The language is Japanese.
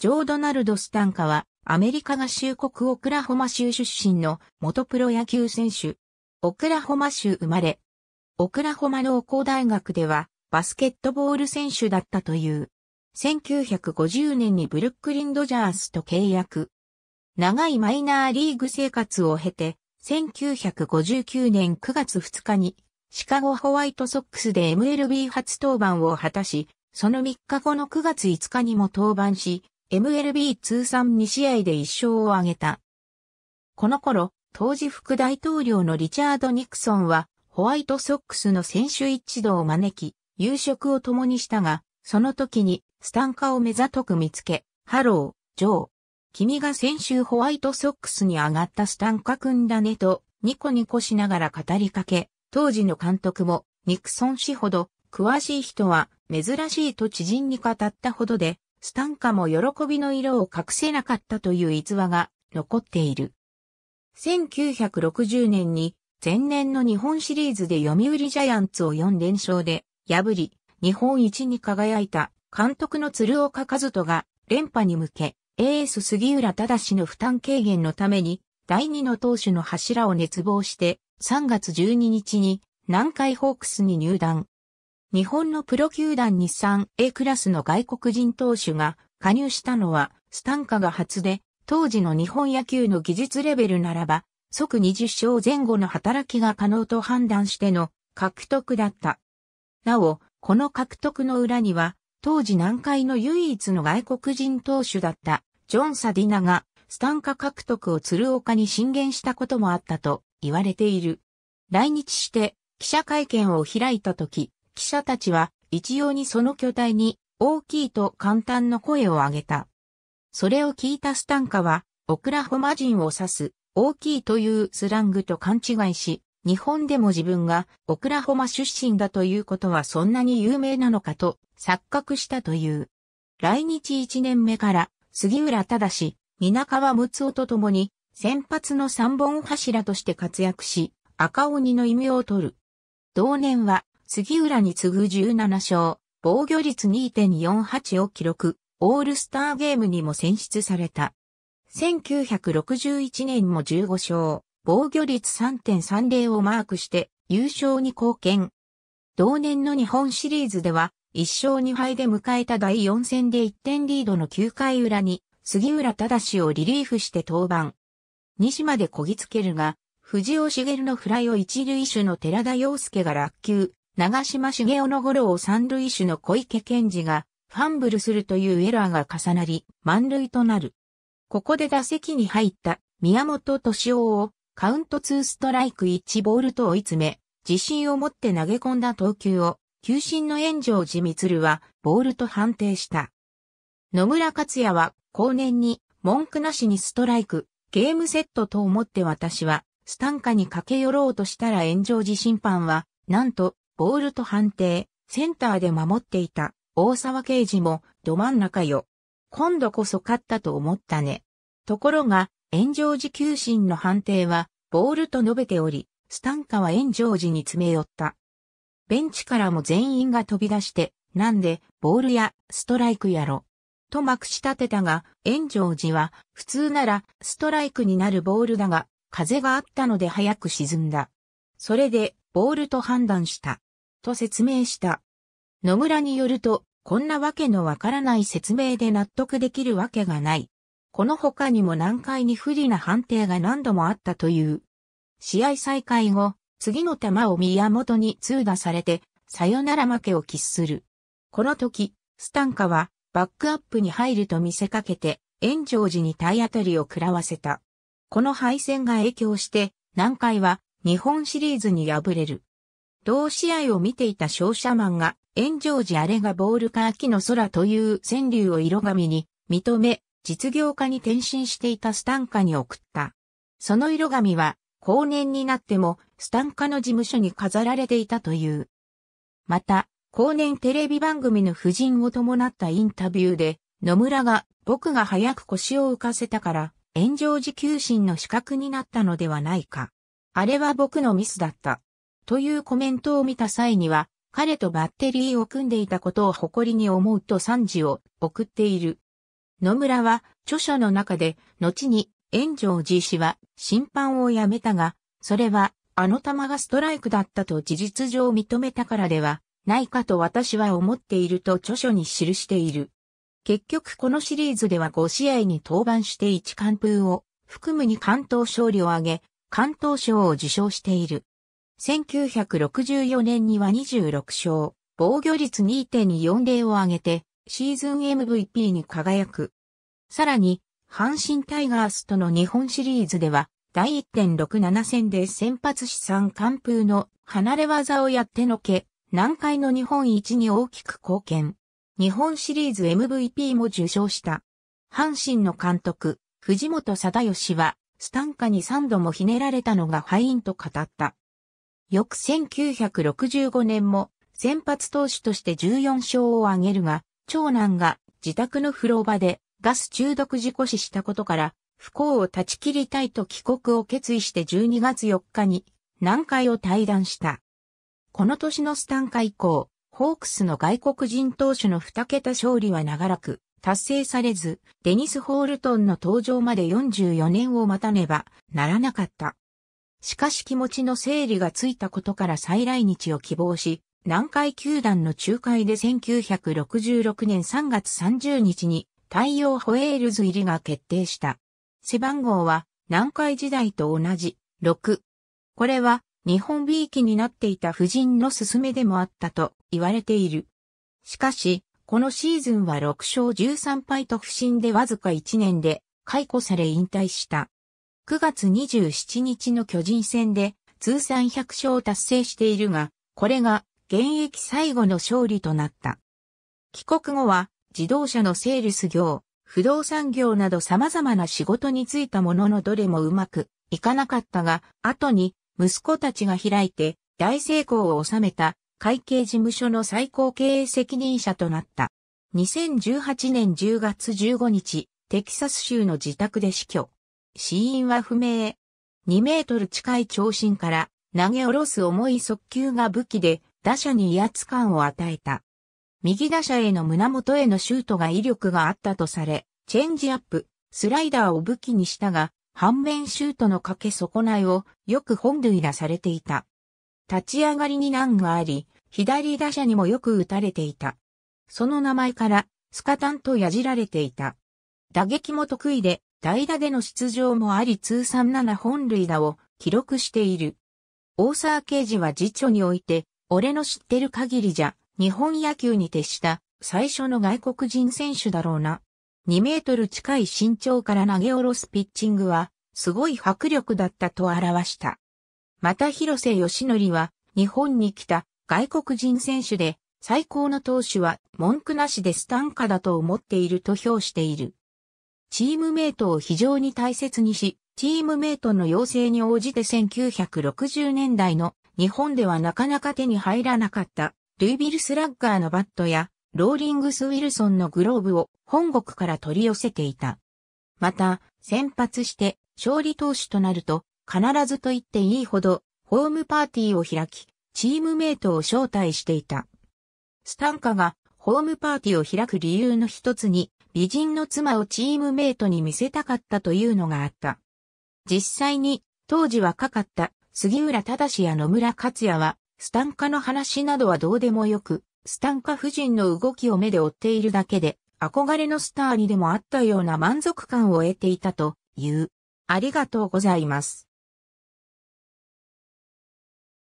ジョー・ドナルド・スタンカは、アメリカ合衆国オクラホマ州出身の元プロ野球選手。オクラホマ州生まれ。オクラホマ農工大学では、バスケットボール選手だったという。1950年にブルックリンドジャースと契約。長いマイナーリーグ生活を経て、1959年9月2日にシカゴホワイトソックスで MLB 初登板を果たし、その3日後の9月5日にも登板し、MLB 通算2試合で1勝を挙げた。この頃、当時副大統領のリチャード・ニクソンは、ホワイトソックスの選手一同を招き、夕食を共にしたが、その時にスタンカを目ざとく見つけ、 Hello、ジョー。君が先週ホワイトソックスに上がったスタンカ君だねと、ニコニコしながら語りかけ、当時の監督も、ニクソン氏ほど、詳しい人は、珍しいと知人に語ったほどで、スタンカも喜びの色を隠せなかったという逸話が残っている。1960年に前年の日本シリーズで読売ジャイアンツを4連勝で破り、日本一に輝いた監督の鶴岡和人が連覇に向け、エース杉浦忠の負担軽減のために、第二の投手の柱を熱望して、3月12日に南海ホークスに入団。日本のプロ球団日産 A クラスの外国人投手が加入したのはスタンカが初で、当時の日本野球の技術レベルならば、即20勝前後の働きが可能と判断しての獲得だった。なお、この獲得の裏には、当時南海の唯一の外国人投手だったジョン・サディナがスタンカ獲得を鶴岡に進言したこともあったと言われている。来日して記者会見を開いたとき、記者たちは一様にその巨体に大きいと簡単の声を上げた。それを聞いたスタンカは、オクラホマ人を指す大きいというスラングと勘違いし、日本でも自分がオクラホマ出身だということはそんなに有名なのかと錯覚したという。来日1年目から杉浦忠、皆川睦夫と共に先発の三本柱として活躍し、赤鬼の異名を取る。同年は杉浦に次ぐ17勝、防御率2.48を記録、オールスターゲームにも選出された。1961年も15勝、防御率3.30をマークして優勝に貢献。同年の日本シリーズでは1勝2敗で迎えた第4戦で1点リードの9回裏に杉浦忠をリリーフして登板。西までこぎつけるが、藤尾茂のフライを一塁手の寺田洋介が落球、長島茂雄のゴロを三塁手の小池健二がファンブルするというエラーが重なり、満塁となる。ここで打席に入った宮本敏夫をカウント2ストライク1ボールと追い詰め、自信を持って投げ込んだ投球を、球審の炎上寺光はボールと判定した。野村克也は後年に文句なしにストライク、ゲームセットと思って私はスタンカに駆け寄ろうとしたら炎上寺審判は、なんとボールと判定、センターで守っていた大沢刑事もど真ん中よ。今度こそ勝ったと思ったね。ところが、炎上寺球審の判定は、ボールと述べており、スタンカは炎上寺に詰め寄った。ベンチからも全員が飛び出して、なんで、ボールやストライクやろ。とまくし立てたが、炎上寺は、普通ならストライクになるボールだが、風があったので早く沈んだ。それで、ボールと判断した。と説明した。野村によると、こんなわけのわからない説明で納得できるわけがない。この他にも難解に不利な判定が何度もあったという。試合再開後、次の球を宮本に通打されて、さよなら負けを喫する。この時、スタンカはバックアップに入ると見せかけて、炎上寺に体当たりを食らわせた。この敗戦が影響して、南海は日本シリーズに敗れる。同試合を見ていた商社マンが、炎上寺あれがボールか秋の空という川柳を色紙に認め、実業家に転身していたスタンカに送った。その色紙は、後年になっても、スタンカの事務所に飾られていたという。また、後年テレビ番組の夫人を伴ったインタビューで、野村が、僕が早く腰を浮かせたから、炎上時求心の資格になったのではないか。あれは僕のミスだった。というコメントを見た際には、彼とバッテリーを組んでいたことを誇りに思うと賛辞を送っている。野村は著書の中で、後に炎上寺氏は審判をやめたが、それはあの球がストライクだったと事実上認めたからではないかと私は思っていると著書に記している。結局このシリーズでは5試合に登板して1完封を含むに関東勝利を挙げ、関東賞を受賞している。1964年には26勝、防御率2.240を上げて、シーズン MVP に輝く。さらに、阪神タイガースとの日本シリーズでは、第1.67戦で先発資産完封の離れ技をやってのけ、南海の日本一に大きく貢献。日本シリーズ MVP も受賞した。阪神の監督、藤本貞義は、スタンカに3度もひねられたのが敗因と語った。翌1965年も先発投手として14勝を挙げるが、長男が自宅の風呂場でガス中毒事故死したことから、不幸を断ち切りたいと帰国を決意して12月4日に南海を退団した。この年のスタンカ以降、ホークスの外国人投手の2桁勝利は長らく達成されず、デニス・ホールトンの登場まで44年を待たねばならなかった。しかし気持ちの整理がついたことから再来日を希望し、南海球団の仲介で1966年3月30日に太陽ホエールズ入りが決定した。背番号は南海時代と同じ6。これは日本美意になっていた夫人の勧めでもあったと言われている。しかし、このシーズンは6勝13敗と不振でわずか1年で解雇され引退した。9月27日の巨人戦で通算100勝を達成しているが、これが現役最後の勝利となった。帰国後は自動車のセールス業、不動産業など様々な仕事に就いたもののどれもうまくいかなかったが、後に息子たちが開いて大成功を収めた会計事務所の最高経営責任者となった。2018年10月15日、テキサス州の自宅で死去。死因は不明。2メートル近い長身から投げ下ろす重い速球が武器で打者に威圧感を与えた。右打者への胸元へのシュートが威力があったとされ、チェンジアップ、スライダーを武器にしたが、反面シュートのかけ損ないをよく本塁打されていた。立ち上がりに難があり、左打者にもよく打たれていた。その名前からスカタンとやじられていた。打撃も得意で代打での出場もあり通算7本塁打を記録している。大沢刑事は次長において、俺の知ってる限りじゃ、日本野球に徹した最初の外国人選手だろうな。2メートル近い身長から投げ下ろすピッチングは、すごい迫力だったと表した。また広瀬義則は、日本に来た外国人選手で、最高の投手は文句なしでスタンカだと思っていると評している。チームメイトを非常に大切にし、チームメイトの要請に応じて1960年代の日本ではなかなか手に入らなかったルイビルスラッガーのバットやローリングス・ウィルソンのグローブを本国から取り寄せていた。また、先発して勝利投手となると必ずと言っていいほどホームパーティーを開き、チームメイトを招待していた。スタンカがホームパーティーを開く理由の一つに美人の妻をチームメイトに見せたかったというのがあった。実際に、当時若かった杉浦忠や野村克也は、スタンカの話などはどうでもよく、スタンカ夫人の動きを目で追っているだけで、憧れのスターにでもあったような満足感を得ていたという。ありがとうございます。